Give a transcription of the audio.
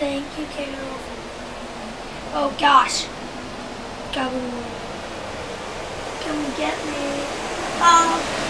Thank you, Carol. Oh gosh. Goblin Come get me. Oh.